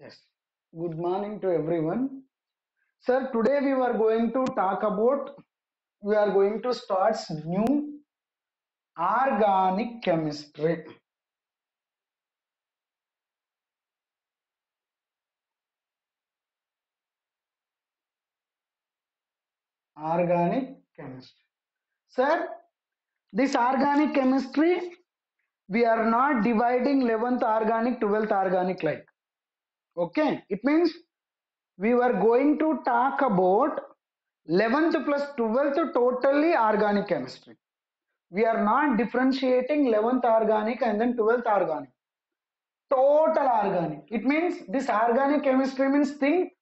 Yes. Good morning to everyone. Sir, today we were going to talk about, we are going to start new organic chemistry. Organic chemistry. Sir, this organic chemistry, we are not dividing 11th organic, 12th organic like. Okay. It means we were going to talk about 11th plus 12th totally organic chemistry. We are not differentiating 11th organic and then 12th organic. Total organic. It means this organic chemistry means think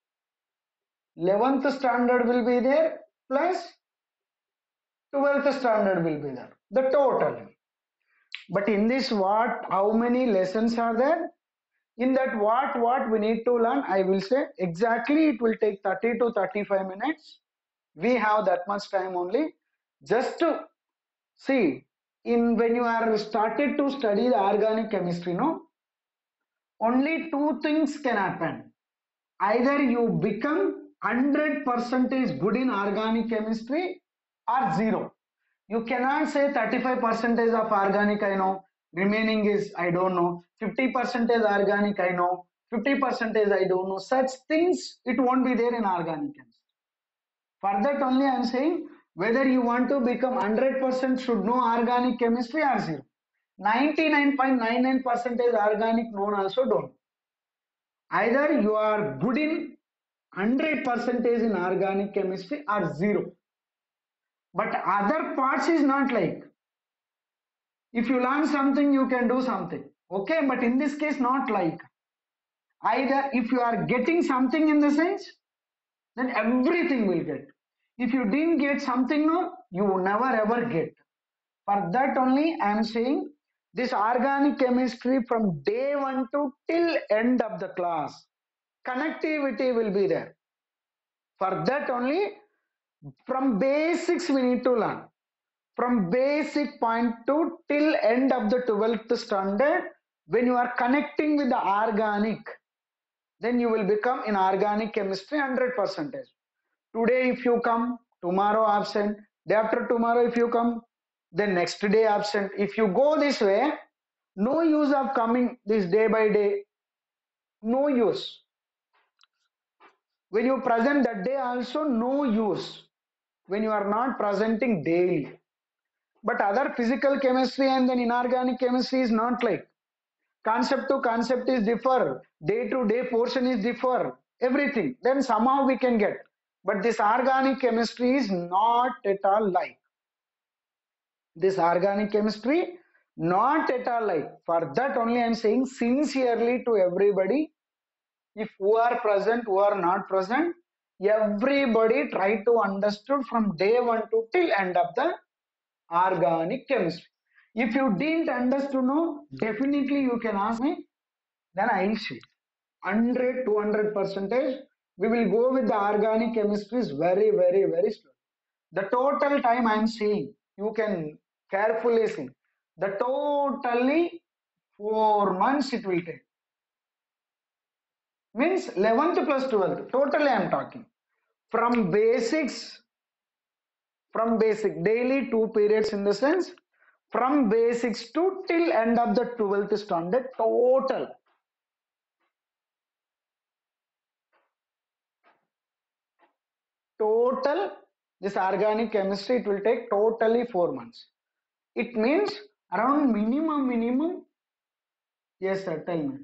11th standard will be there plus 12th standard will be there. The total. But in this what, how many lessons are there? In that what, what we need to learn, I will say exactly it will take 30 to 35 minutes. We have that much time only. Just to see, in when you are started to study the organic chemistry, no, only two things can happen. Either you become 100% good in organic chemistry or zero. You cannot say 35% of organic I know, remaining is I don't know, 50% is organic I know, 50% is I don't know. Such things it won't be there in organic chemistry. For that only I am saying whether you want to become 100% should know organic chemistry or zero. 99.99% is organic known also don't. Either you are good in 100% in organic chemistry or zero. But other parts is not like. If you learn something, you can do something. Okay, but in this case, not like. Either if you are getting something in the sense, then everything will get. If you didn't get something, no, you will never ever get. For that only, I am saying this organic chemistry from day one to till end of the class, connectivity will be there. For that only, from basics we need to learn. From basic point to till end of the 12th standard, when you are connecting with the organic, then you will become in organic chemistry 100%. Today if you come, tomorrow absent, day after tomorrow if you come, then next day absent. If you go this way, no use of coming this day by day, no use. When you present that day also no use. When you are not presenting daily. But other physical chemistry and then inorganic chemistry is not like. Concept to concept is differ. Day to day portion is differ. Everything. Then somehow we can get. But this organic chemistry is not at all like. This organic chemistry, not at all like. For that only I am saying sincerely to everybody. If who are present, who are not present, everybody try to understood from day one to till end of the organic chemistry. If you didn't understand, no, definitely you can ask me, then I will say 100 200 percentage. We will go with the organic chemistry is very, very, very slow. The total time I am saying, you can carefully see. The totally four months it will take. Means 11th plus 12th. Totally I am talking. From basics from basic daily two periods in the sense from basics to till end of the 12th standard total. Total this organic chemistry it will take totally four months. It means around minimum minimum yes sir tell me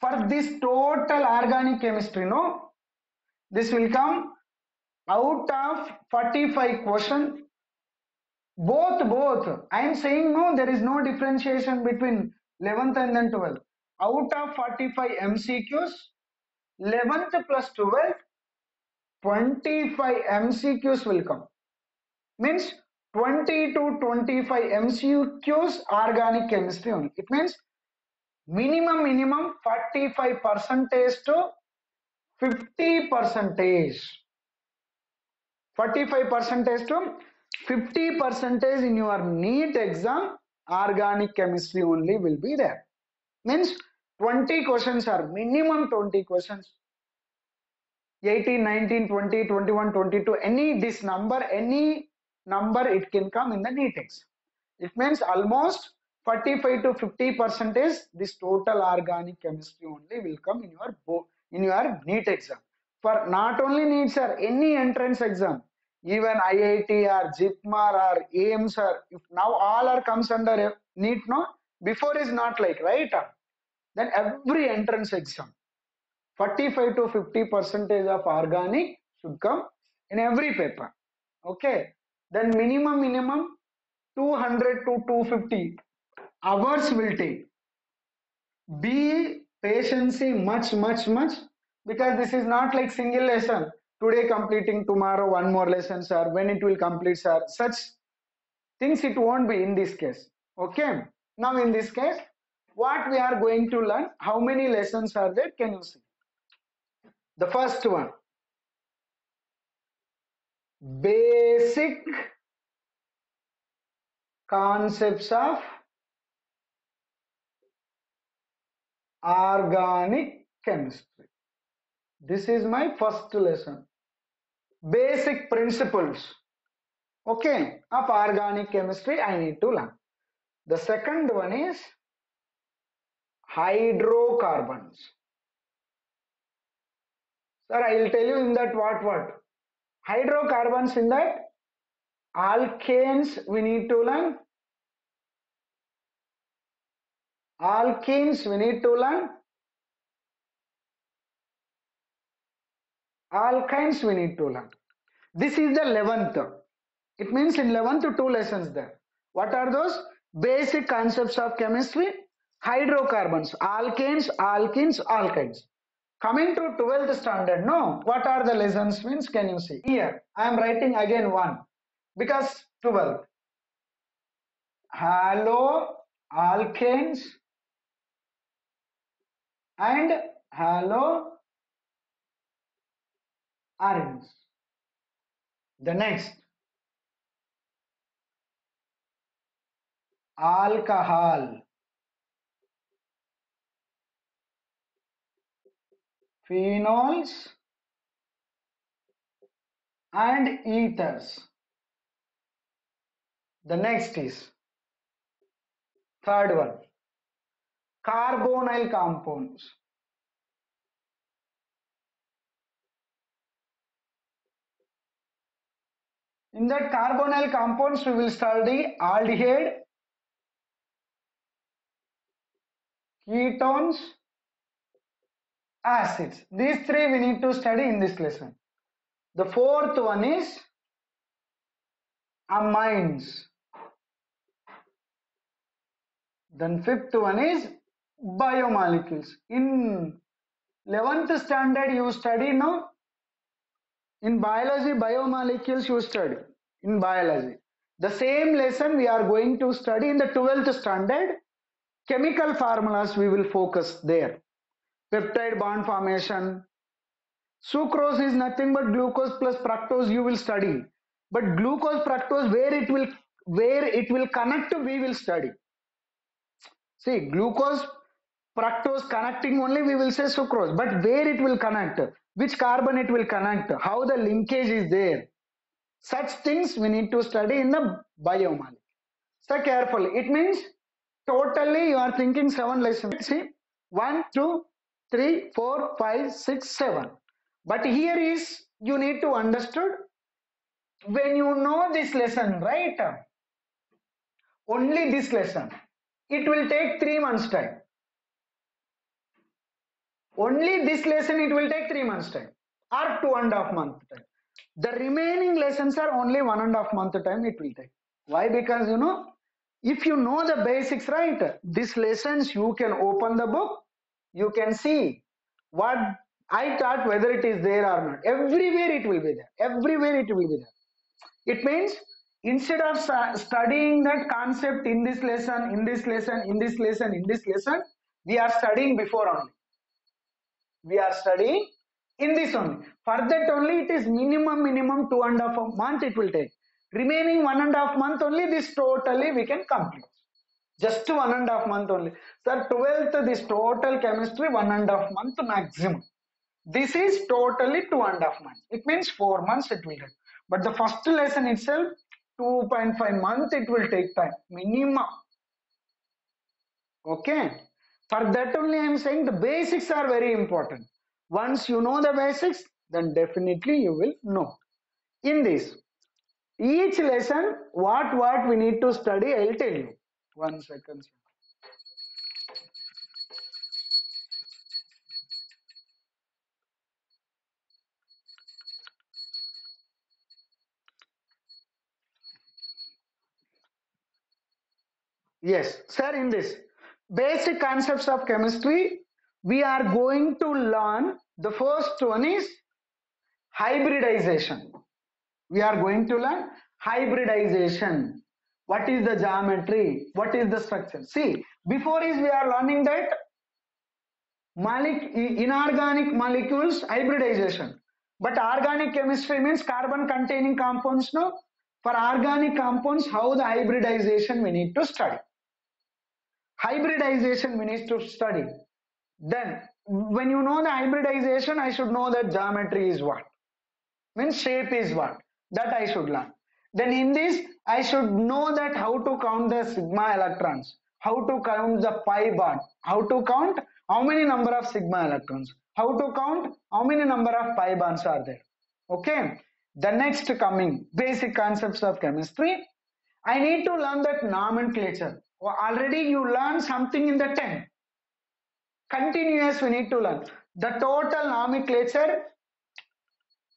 for this total organic chemistry no this will come out of 45 question. Both both. I am saying no there is no differentiation between 11th and then 12th out of 45 mcqs 11th plus 12th 25 mcqs will come. Means 20 to 25 mcqs organic chemistry only. It means minimum minimum 45 percentage to 50 percentage 45 percentage to 50 percentage in your NEET exam organic chemistry only will be there means 20 questions are minimum 20 questions 18 19 20 21 22 any this number any number it can come in the neat exam it means almost 45 to 50 percentage this total organic chemistry only will come in your in your NEET exam. For not only NEET sir any entrance exam even iit or JIPMER or AIIMS or if now all are comes under NEET no? Before is not like right? Then every entrance exam 45 to 50 percentage of organic should come in every paper. Okay? Then minimum minimum 200 to 250 hours will take. Be patiency much much much because this is not like single lesson. Today completing tomorrow one more lesson sir. When it will complete sir? Such things it won't be in this case. Okay? Now in this case what we are going to learn how many lessons are there? Can you see? The first one. Basic concepts of organic chemistry. This is my first lesson. Basic principles. Okay of organic chemistry i need to learn. The second one is hydrocarbons. Sir i will tell you in that what what? Hydrocarbons in that alkanes we need to learn alkenes we need to learn. Alkynes we need to learn. This is the 11th it means in 11th two lessons there. What are those? Basic concepts of chemistry hydrocarbons. Alkanes alkenes alkynes coming to 12th standard no. What are the lessons? Means can you see? Here i am writing again one. Because 12 halo alkanes and halo arenes the next. Alcohol. Phenols and ethers. The next is third one carbonyl compounds. In that carbonyl compounds we will study aldehyde ketones acids. These three we need to study in this lesson. The fourth one is amines. Then fifth one is biomolecules. In 11th standard you study now in biology biomolecules you study. In biology. The same lesson we are going to study in the 12th standard. Chemical formulas we will focus there. Peptide bond formation. Sucrose is nothing but glucose plus fructose you will study. But glucose fructose where it will where it will connect we will study. See glucose fructose connecting only we will say sucrose but where it will connect? Which carbon it will connect? How the linkage is there? Such things we need to study in the biomolecule. So careful it means totally you are thinking seven lessons see one two three four five six seven. But here is you need to understood when you know this lesson right? Only this lesson. It will take three months time only this lesson it will take three months time or two and a half month time. The remaining lessons are only one and a half month time it will take. Why? Because you know if you know the basics right these lessons you can open the book you can see what i taught whether it is there or not. Everywhere it will be there. Everywhere it will be there. It means instead of studying that concept in this lesson in this lesson in this lesson in this lesson we are studying before only we are studying in this only. For that only it is minimum minimum two and a half month it will take. Remaining one and a half month only this totally we can complete. Just one and a half month only. Sir 12th this total chemistry one and a half month maximum. This is totally two and a half months. It means four months it will take. But the first lesson itself 2.5 month it will take time minimum. Okay for that only i am saying the basics are very important. Once you know the basics then definitely you will know. In this each lesson what what we need to study i'll tell you. One second yes sir in this basic concepts of chemistry we are going to learn the first one is hybridization. We are going to learn hybridization. What is the geometry? What is the structure? See before is we are learning that inorganic molecules hybridization. But organic chemistry means carbon containing compounds no? For organic compounds how the hybridization we need to study hybridization we need to study. Then when you know the hybridization i should know that geometry is what? Means shape is what? That i should learn. Then in this i should know that how to count the sigma electrons how to count the pi bond how to count how many number of sigma electrons how to count how many number of pi bonds are there. Okay? The next coming basic concepts of chemistry. I need to learn that nomenclature already you learn something in the 10 continuous we need to learn. The total nomenclature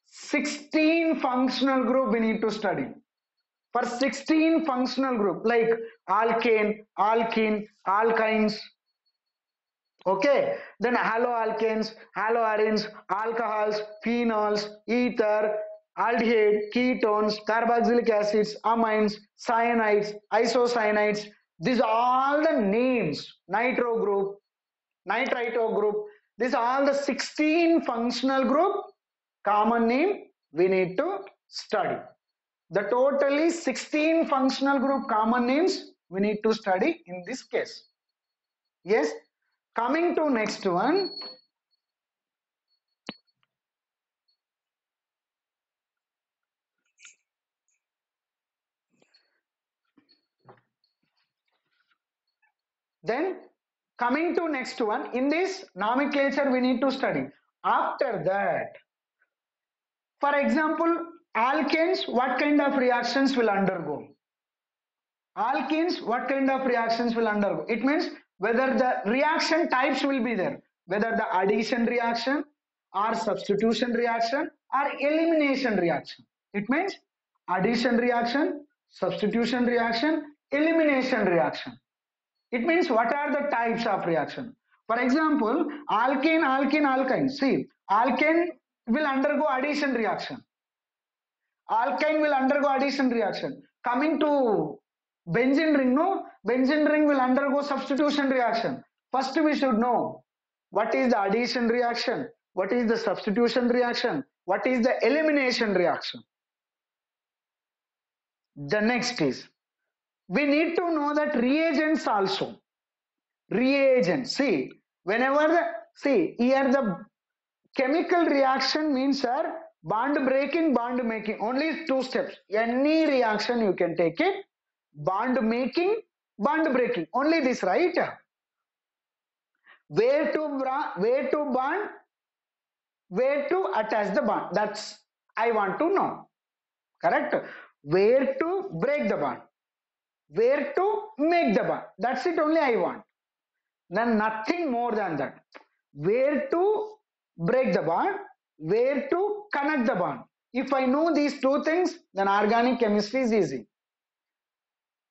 16 functional group we need to study. For 16 functional group like alkane alkene alkynes. Okay? Then haloalkanes haloarenes alcohols phenols ether aldehyde ketones carboxylic acids amines cyanides isocyanides these are all the names nitro group nitrito group these are all the 16 functional group common name we need to study. The totally 16 functional group common names we need to study in this case. Yes coming to next one then coming to next one in this nomenclature we need to study. After that for example alkanes what kind of reactions will undergo? Alkenes what kind of reactions will undergo? It means whether the reaction types will be there whether the addition reaction or substitution reaction or elimination reaction. It means addition reaction substitution reaction elimination reaction it means what are the types of reaction? For example alkane alkene alkyne see alkane will undergo addition reaction. Alkyne will undergo addition reaction. Coming to benzene ring no? Benzene ring will undergo substitution reaction. First we should know what is the addition reaction? What is the substitution reaction? What is the elimination reaction? The next is we need to know that reagents also. Reagents see whenever the see here the chemical reaction means sir bond breaking bond making. Only two steps. Any reaction you can take it bond making bond breaking. Only this right? Where to where to bond where to attach the bond. That's i want to know. Correct? Where to break the bond where to make the bond. That's it only i want. Then nothing more than that. Where to break the bond where to connect the bond. If i know these two things then organic chemistry is easy.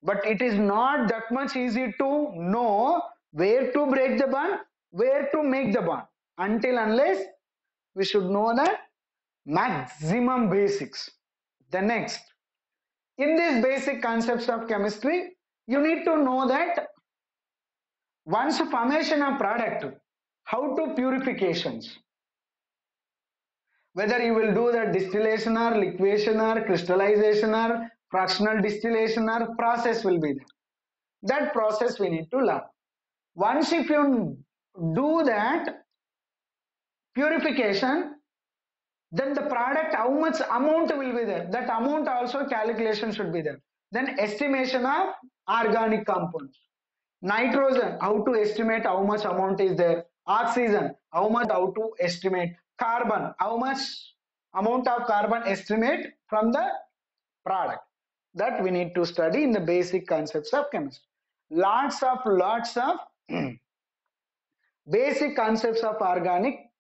But it is not that much easy to know where to break the bond where to make the bond. Until unless we should know the maximum basics. The next in these basic concepts of chemistry you need to know that once formation of product how to purifications. Whether you will do the distillation or liquefaction or crystallization or fractional distillation or process will be there. That process we need to learn. Once if you do that purification then the product how much amount will be there? That amount also calculation should be there. Then estimation of organic compounds. Nitrogen how to estimate how much amount is there? Oxygen how much how to estimate? Carbon how much amount of carbon estimate from the product? That we need to study in the basic concepts of chemistry. Lots of lots of basic concepts of organic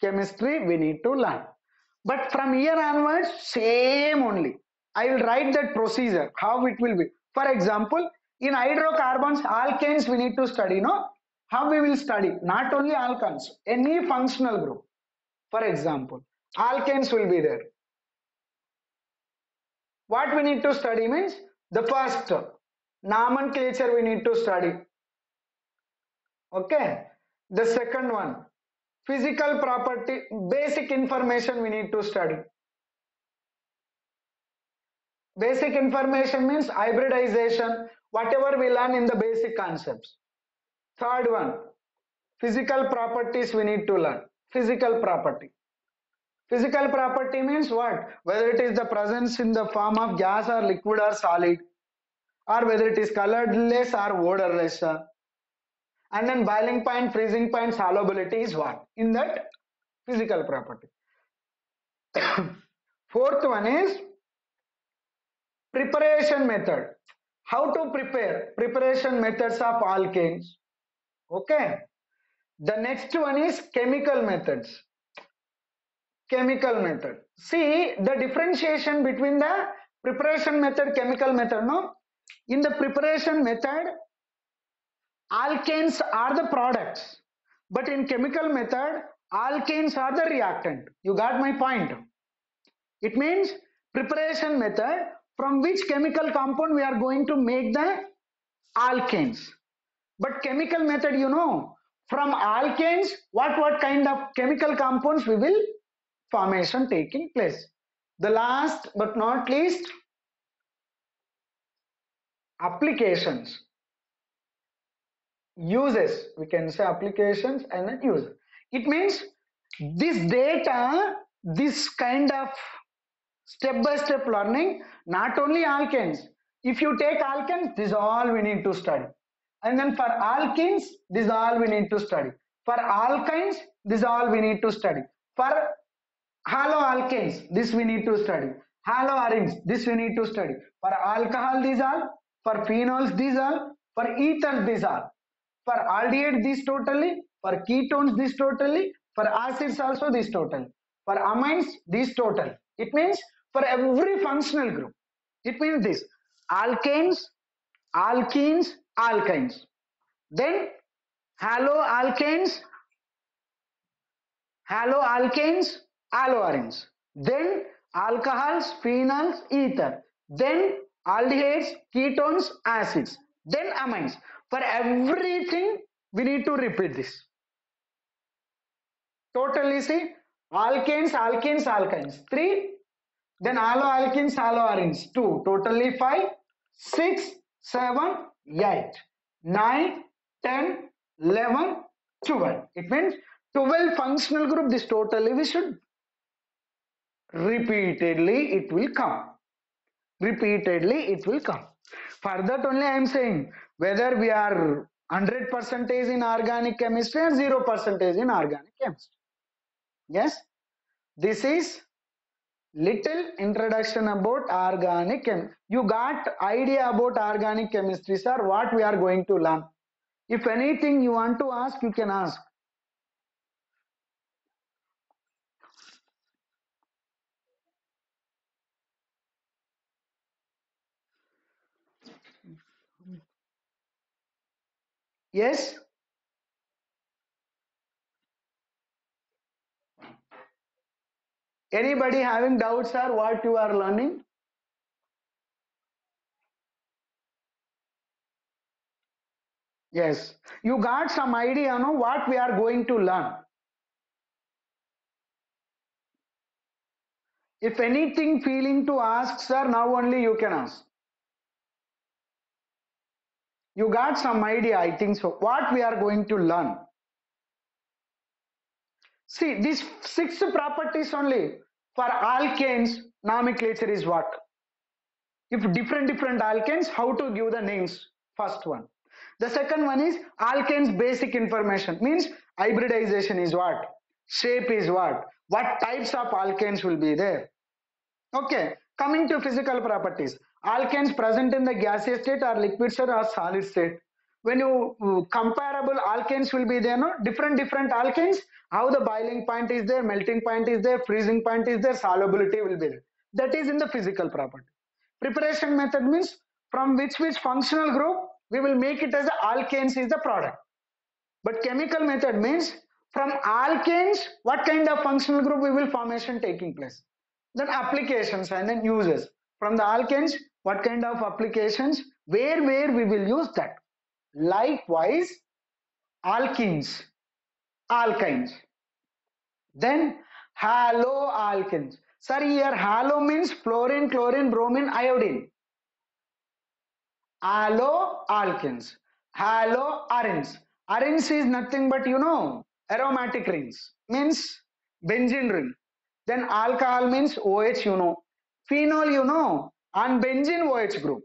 chemistry we need to learn. But from here onwards same only. I will write that procedure how it will be. For example in hydrocarbons alkanes we need to study no? How we will study? Not only alkanes any functional group. For example alkanes will be there. What we need to study means the first nomenclature we need to study. Okay? The second one physical property basic information we need to study. Basic information means hybridization whatever we learn in the basic concepts. Third one physical properties we need to learn. Physical property. Physical property means what? Whether it is the presence in the form of gas or liquid or solid or whether it is colorless or odorless and then boiling point freezing point solubility is what? In that physical property. Fourth one is preparation method. How to prepare? Preparation methods of alkanes okay. The next one is chemical methods. Chemical method. See the differentiation between the preparation method chemical method no? In the preparation method alkanes are the products but in chemical method alkanes are the reactant. You got my point. It means preparation method from which chemical compound we are going to make the alkanes. But chemical method you know from alkanes what what kind of chemical compounds we will formation taking place? The last but not least applications uses we can say applications and then uses it means this data this kind of step by step learning not only alkanes if you take alkanes this is all we need to study. And then for alkenes this is all we need to study. For alkynes this is all we need to study. For haloalkanes this we need to study. Haloarenes this we need to study. For alcohol these are for phenols these are for ethers these all for aldehyde this totally. For ketones this totally. For acids also this total for amines this total it means for every functional group. It means this. Alkanes alkenes alkynes then haloalkanes haloalkanes haloarenes then alcohols phenols ether. Then aldehydes ketones acids. Then amines for everything we need to repeat this. Totally see alkanes alkenes alkynes 3 then haloalkenes haloarenes 2 totally 5 6 7 8 9 10 11 12 it means 12 functional group this totally we should repeatedly it will come. Repeatedly it will come. For that only i am saying whether we are 100 percentage in organic chemistry and 0 percentage in organic chemistry. Yes? This is little introduction about organic chem you got idea about organic chemistry sir what we are going to learn. If anything you want to ask you can ask yes? Anybody having doubts sir what you are learning? Yes. You got some idea no what we are going to learn? If anything feeling to ask sir now only you can ask You got some idea, I think so. What we are going to learn? See, these six properties only for alkanes nomenclature is what? If different different alkanes, how to give the names? First one. The second one is alkanes basic information means hybridization is what? Shape is what? What types of alkanes will be there? Okay, coming to physical properties. Alkanes present in the gaseous state or liquid state or solid state. When you uh, comparable alkanes will be there, no? Different different alkanes, how the boiling point is there, melting point is there, freezing point is there, solubility will be there. That is in the physical property. Preparation method means from which which functional group we will make it as a alkanes is the product. But chemical method means from alkanes, what kind of functional group we will formation taking place. Then applications and then uses. From the alkanes, what kind of applications, where, where we will use that. Likewise, alkenes, alkynes. Then haloalkenes. Sir, here halo means fluorine, chlorine, bromine, iodine. Haloalkenes. Haloarenes. Arenes is nothing but you know aromatic rings means benzene ring. Then alcohol means OH you know. Phenol you know and benzene OH group.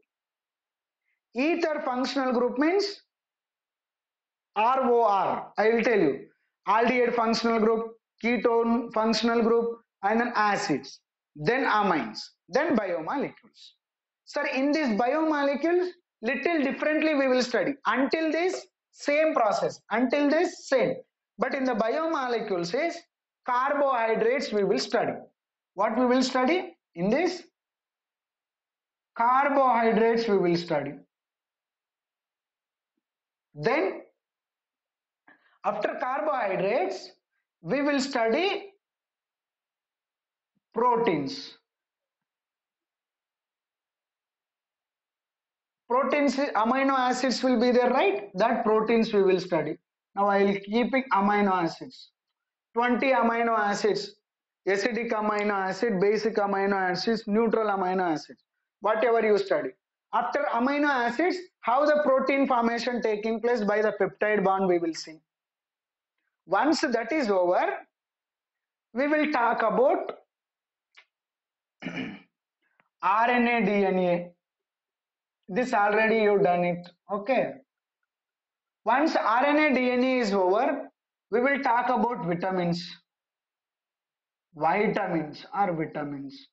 Ether functional group means ROR. I will tell you. Aldehyde functional group, ketone functional group, and then acids, then amines, then biomolecules. Sir, in these biomolecules, little differently we will study. Until this, same process. Until this, same. But in the biomolecules is carbohydrates we will study. What we will study? In this, carbohydrates we will study. Then, after carbohydrates, we will study proteins. Proteins, amino acids will be there, right? That proteins we will study. Now I will keeping amino acids. 20 amino acids. Acidic amino acid, basic amino acids, neutral amino acids. Whatever you study. After amino acids, how the protein formation taking place by the peptide bond we will see. Once that is over, we will talk about RNA, DNA. This already you done it. Okay. Once RNA, DNA is over, we will talk about vitamins. Vitamins or vitamins.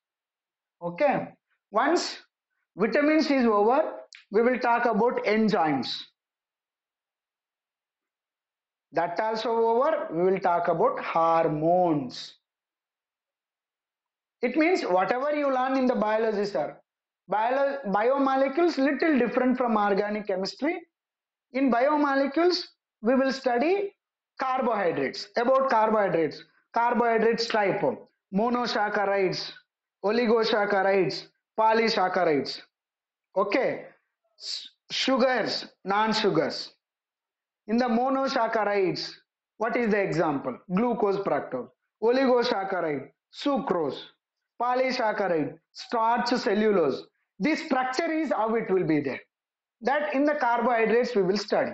Okay. Once vitamins is over, we will talk about enzymes. That also over, we will talk about hormones. It means whatever you learn in the biology, sir. Bio, biomolecules little different from organic chemistry. In biomolecules, we will study carbohydrates. About carbohydrates, carbohydrates type, monosaccharides, oligosaccharides, polysaccharides. Okay, sugars, non-sugars. In the monosaccharides, what is the example? Glucose, fructose. Oligosaccharide, sucrose polysaccharide, starch, cellulose. This structure is how it will be there. That in the carbohydrates we will study.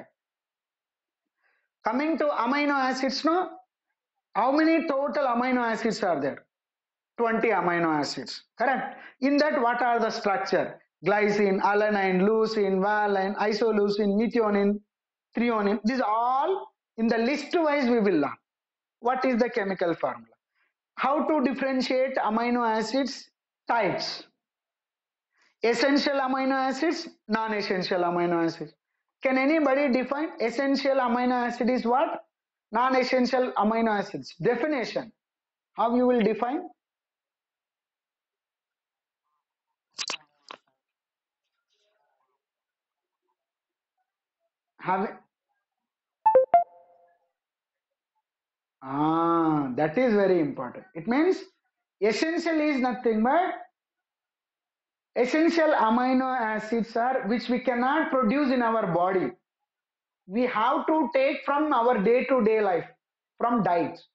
Coming to amino acids now, how many total amino acids are there? 20 amino acids, correct? In that what are the structure? Glycine, alanine, leucine, valine, isoleucine, methionine, threonine. These all in the list wise we will learn. What is the chemical formula? how to differentiate amino acids types essential amino acids non-essential amino acids can anybody define essential amino acid is what non-essential amino acids definition how you will define Ah, that is very important. It means essential is nothing but essential amino acids are which we cannot produce in our body. We have to take from our day-to-day life, from diets.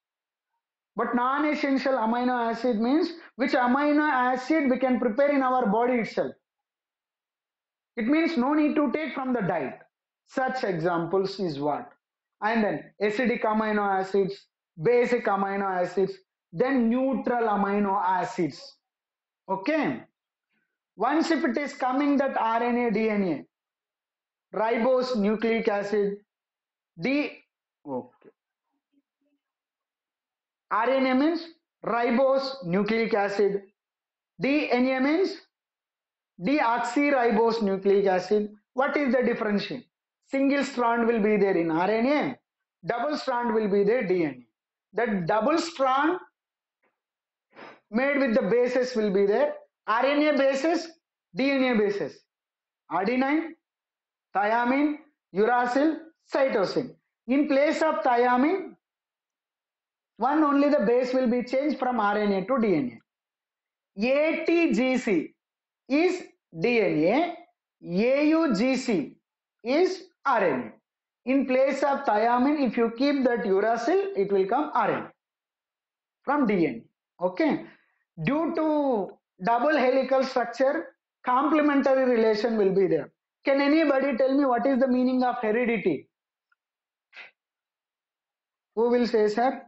But non-essential amino acid means which amino acid we can prepare in our body itself. It means no need to take from the diet. Such examples is what? And then acidic amino acids, basic amino acids, then neutral amino acids. Okay. Once if it is coming that RNA, DNA, ribose nucleic acid, D, okay. RNA means ribose nucleic acid, DNA means deoxyribose nucleic acid. What is the differentiation? Single strand will be there in RNA, double strand will be there DNA. That double strand made with the bases will be there. RNA bases, DNA bases. Adenine, thymine, uracil, cytosine. In place of thymine, one only the base will be changed from RNA to DNA. ATGC is DNA, AUGC is RNA. In place of thymine, if you keep that uracil, it will come RNA from DNA. Okay. Due to double helical structure, complementary relation will be there. Can anybody tell me what is the meaning of heredity? Who will say, sir?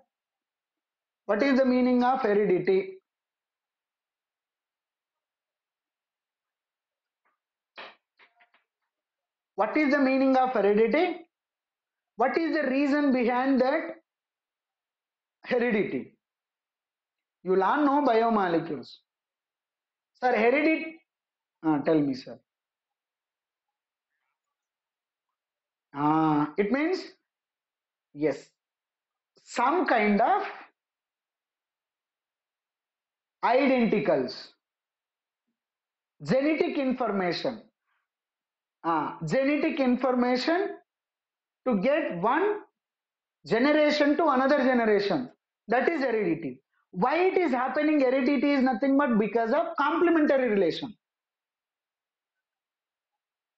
What is the meaning of heredity? What is the meaning of heredity? What is the reason behind that heredity? You learn no biomolecules. Sir, heredity. Uh, tell me, sir. Uh, it means, yes, some kind of identicals, genetic information, genetic information to get one generation to another generation. That is heredity. Why it is happening? Heredity is nothing but because of complementary relation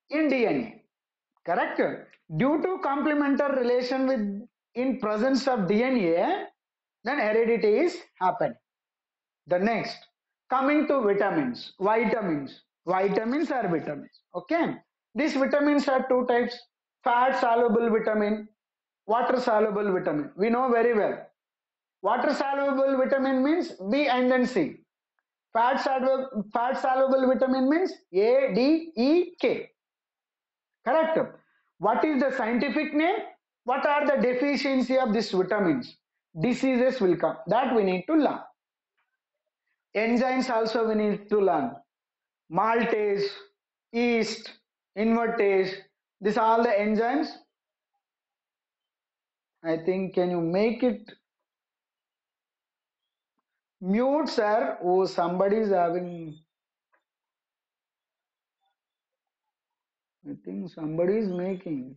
in DNA. Correct? Due to complementary relation with in presence of DNA, then heredity is happening. The next, coming to vitamins, vitamins, vitamins are vitamins. Okay, these vitamins are two types: fat soluble vitamin, water soluble vitamin. We know very well. Water soluble vitamin means B and then C. Fat soluble, fat soluble vitamin means A, D, E, K. Correct. What is the scientific name? What are the deficiency of these vitamins? Diseases will come. That we need to learn. Enzymes also we need to learn. Maltase, yeast, invertase. These are all the enzymes. I think can you make it mute, sir? Oh, somebody is having. I think somebody is making.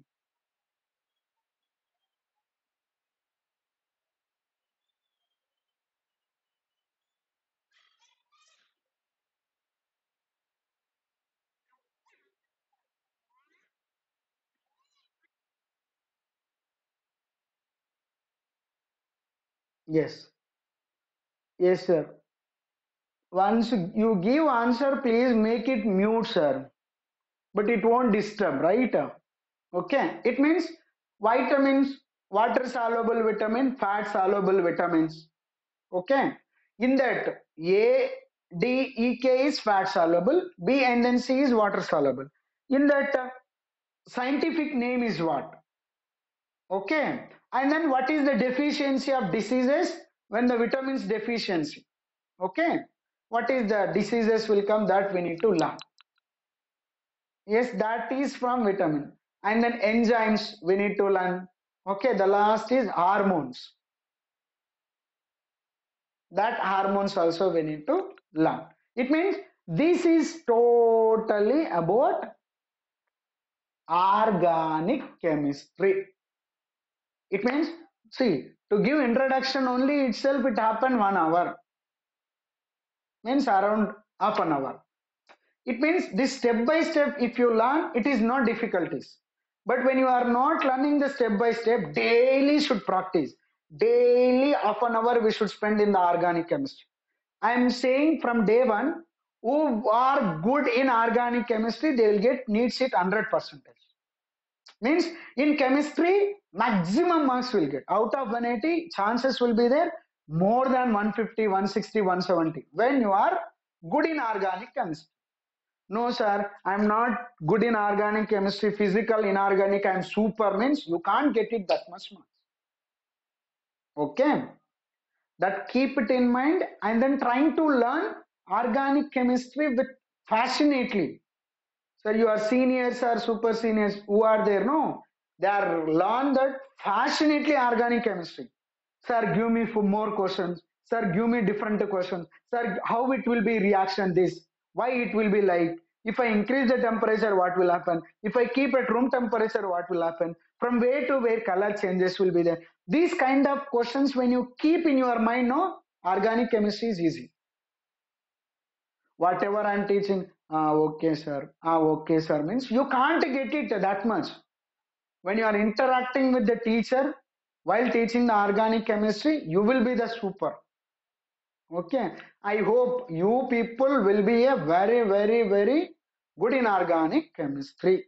Yes. Yes, sir. Once you give answer, please make it mute, sir. But it won't disturb, right? Okay. It means vitamins, water soluble vitamin, fat soluble vitamins. Okay. In that, A, D, E, K is fat soluble, B and then C is water soluble. In that, scientific name is what? Okay. And then what is the deficiency of diseases? When the vitamins deficiency. Okay. What is the diseases will come that we need to learn. Yes, that is from vitamin. And then enzymes we need to learn. Okay, the last is hormones. That hormones also we need to learn. It means this is totally about organic chemistry. It means, see, to give introduction only itself, it happened one hour. Means around half an hour. It means this step by step, if you learn, it is not difficulties. But when you are not learning the step by step, daily should practice. Daily half an hour we should spend in the organic chemistry. I am saying from day one, who are good in organic chemistry, they will get needs it 100 percentage. means in chemistry maximum marks will get. Out of 180 chances will be there more than 150 160 170 when you are good in organic chemistry. No sir i'm not good in organic chemistry physical inorganic i'm super means you can't get it that much marks. Okay? That keep it in mind and then trying to learn organic chemistry with fascinately. Sir your seniors are super seniors who are there? No they are learn that fascinately organic chemistry. Sir give me for more questions. Sir give me different questions. Sir how it will be reaction this? Why it will be like? If i increase the temperature what will happen? If i keep at room temperature what will happen? From where to where color changes will be there. These kind of questions when you keep in your mind no organic chemistry is easy. Whatever i'm teaching ah okay sir. Ah okay sir. Means you can't get it that much when you are interacting with the teacher while teaching the organic chemistry you will be the super. Okay? I hope you people will be a very very very good in organic chemistry.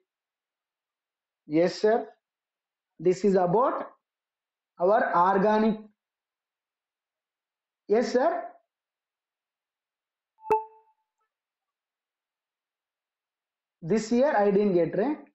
Yes sir. This is about our organic. Yes sir. This year i didn't get right